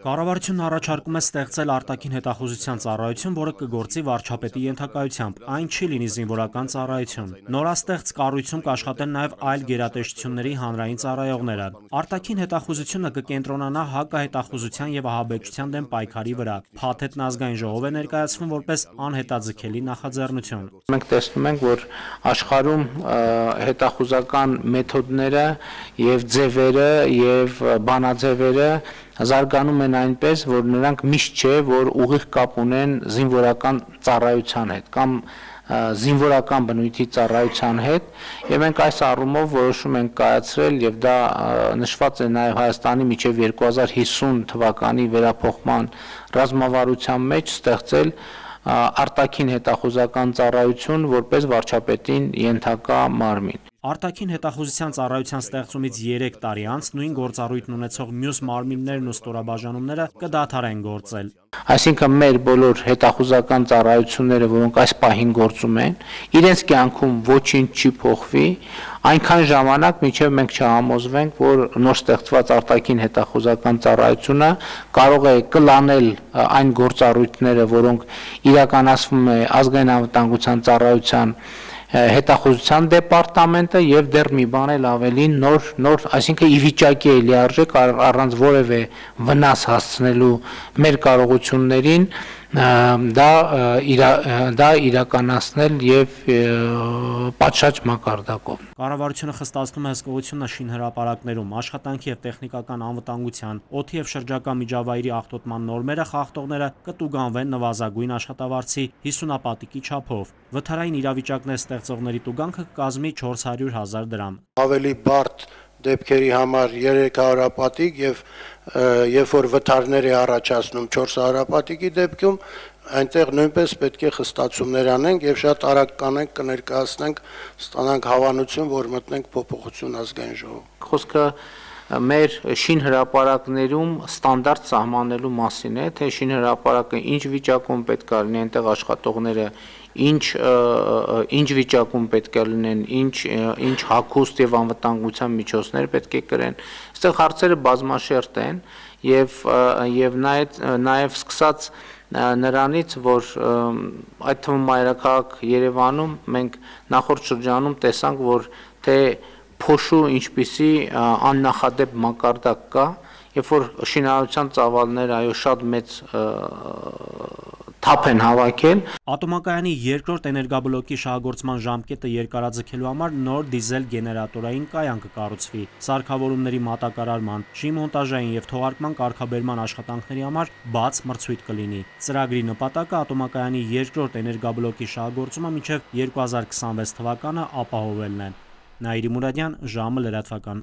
Կառավարությունն առաջարկում է ստեղծել արտաքին հետախուզության ծառայություն, որը կգործի վարչապետի ենթակայությամբ։ Այն չի լինի զինվորական ծառայություն։ Նորաստեղծ կառույցում կաշխատեն նաև այլ գերատեսչությունների հանրային ծառայողները։ Արտաքին հետախուզությունը կկենտրոնանա հակահետախուզության եւ ահաբեկչության դեմ պայքարի վրա։ Փաթեթն ազգային ժողով է ներկայացվում որպես անհետաձգելի նախաձեռնություն։ Մենք տեսնում ենք, որ աշխարհում հետախուզական մեթոդները եւ ձևերը եւ բանաձևերը զարգանում են այնպես, որ նրանք միշտ չէ, որ ուղիղ կապ ունեն զինվորական ծառայության հետ կամ զինվորական բնույթի ծառայության հետ եւ մենք այս առումով որոշում ենք կայացրել եւ դա նշված է նաեւ Հայաստանի միջև 2050 թվականի վերափոխման ռազմավարության մեջ ստեղծել արտաքին հետախուզական ծառայություն որպես վարչապետին ենթակա մարմին Արտաքին հետախուզության ծառայության ստեղծումից 3 տարի անց նույն գործառույթն ունեցող մյուս մարմիններն ու ստորաբաժանումները կդադարեն գործել։ Այսինքն մեր բոլոր հետախուզական ծառայությունները, որոնք այս պահին գործում են, իրենց կյանքում ոչինչ չի փոխվի, այնքան ժամանակ, մինչև մենք չհամոզվենք, որ նոր ստեղծված արտաքին հետախուզական ծառայությունը կարող է կլանել այն գործառույթները, որոնք իրականացվում է ազգային անվտանգության ծառայության հետախուզության դեպարտամենտը եւ դեռ մի բան էլ ավելին նոր նոր այսինքն ի վիճակի է լիարժեք առանց որևէ վնաս հասցնելու մեր կարողություններին դա իրա, դա իրականացնել եւ պատշաճ մակարդակով։ Կառավարությունը խստացնում է հսկողությունը շինհրապարակներում, աշխատանքի եւ տեխնիկական անվտանգության, օդի եւ շրջակա միջավայրի աղտոտման նորմերը խախտողները կտուգանվեն նվազագույն աշխատավարձի 50 ապատիկի չափով։ Վթարային իրավիճակներ ստեղծողների տուգանքը կկազմի 400 000 դրամ։ Ավելի բարդ դեպքերի համար 300 ապատիկ եւ երբ որ վթարներ է առաջացնում 400 ապատիկի դեպքում այնտեղ նույնպես պետք է խստացումներ անենք եւ շատ արագ կանենք կներկայացնենք ստանանք հավանություն որ մտնենք փոփոխություն ազգային ժողով խոսքը մեր շինհրապարակներում ստանդարտ սահմանելու մասին է, թե շինհրապարակը ինչ վիճակում պետք է լինի, այնտեղ աշխատողները ինչ ինչ վիճակում պետք է լինեն, ինչ ինչ հակոստ եւ անվտանգության միջոցներ պետք է կրեն։ Այստեղ հարցերը բազմաշերտ են եւ եւ նաեւ նաեւ սկսած նրանից, որ այդ թվում մայրաքաղաք Երևանում մենք նախորդ շրջանում տեսանք, որ թե փոշու ինչպիսի աննախադեպ մակարդակ կա, երբ որ շինարարության ծավալները այո շատ մեծ թափ են հավաքել։ Ատոմակայանի երկրորդ էներգաբլոկի շահագործման ժամկետը երկարաձգելու համար նոր դիզել գեներատորային կայան կկառուցվի։ Սարքավորումների մատակարարման, շինմոնտաժային եւ թողարկման կարգաբերման աշխատանքների համար բաց մրցույթ կլինի։ Ծրագրի նպատակը ատոմակայանի երկրորդ էներգաբլոկի շահագործումը մինչև 2026 թվականը ապահովելն է։ Նաիրի Մուրադյան, ժամը լրատվական։